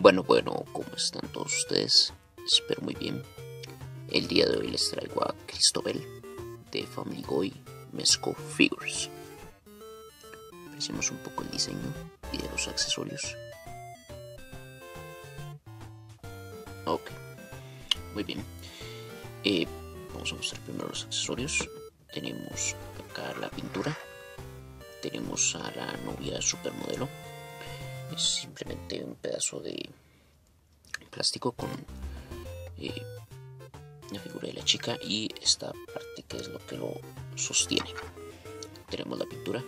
Bueno, bueno, ¿cómo están todos ustedes? Espero muy bien. El día de hoy les traigo a Cristobel de Family Guy Mesco Figures. Apreciemos un poco el diseño y de los accesorios. Ok, muy bien. Eh, vamos a mostrar primero los accesorios. Tenemos acá la pintura. Tenemos a la novia supermodelo es simplemente un pedazo de plástico con eh, la figura de la chica y esta parte que es lo que lo sostiene. Tenemos la pintura.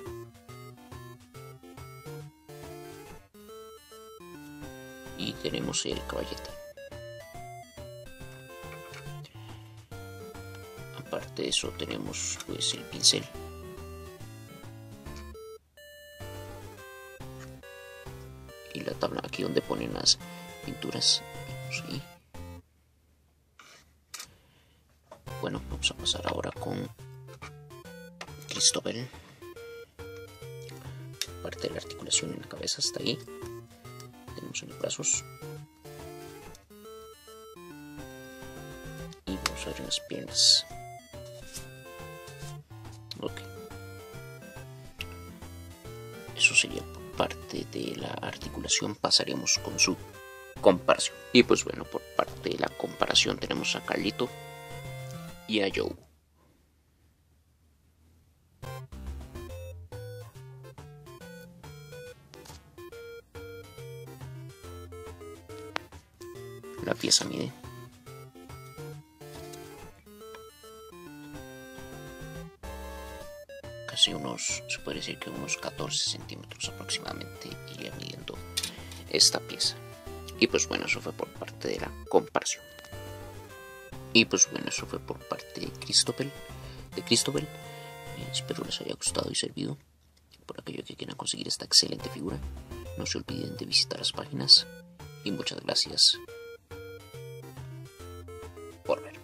Y tenemos el caballete. Aparte de eso tenemos pues el pincel la tabla. Aquí donde ponen las pinturas. Bueno vamos a pasar ahora con Cristóbal parte de la articulación en la cabeza hasta ahí. Tenemos en los brazos. Y vamos a ver las piernas. Ok. Eso sería parte de la articulación pasaremos con su comparación. Y pues bueno, por parte de la comparación tenemos a Carlito y a Joe. La pieza mide casi unos, se puede decir que unos 14 centímetros aproximadamente iría midiendo esta pieza. Y pues bueno, eso fue por parte de la comparación. Y pues bueno, eso fue por parte de Christopher. De Christopher. Eh, espero les haya gustado y servido. Por aquello que quieran conseguir esta excelente figura, no se olviden de visitar las páginas. Y muchas gracias por ver.